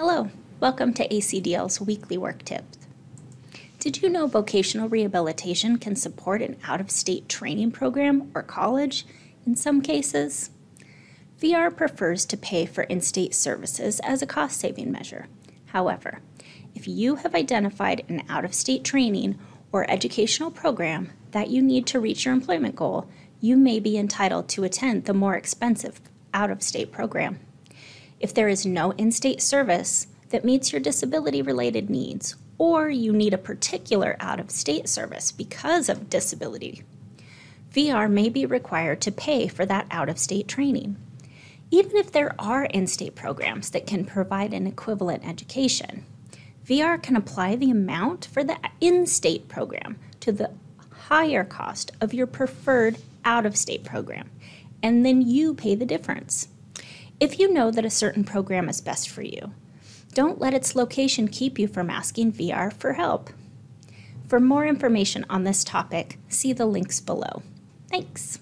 Hello, welcome to ACDL's weekly work tips. Did you know vocational rehabilitation can support an out of state training program or college in some cases? VR prefers to pay for in state services as a cost saving measure. However, if you have identified an out of state training or educational program that you need to reach your employment goal, you may be entitled to attend the more expensive out of state program. If there is no in state service that meets your disability related needs, or you need a particular out of state service because of disability, VR may be required to pay for that out of state training. Even if there are in state programs that can provide an equivalent education, VR can apply the amount for the in state program to the higher cost of your preferred out of state program, and then you pay the difference. If you know that a certain program is best for you, don't let its location keep you from asking VR for help. For more information on this topic, see the links below. Thanks.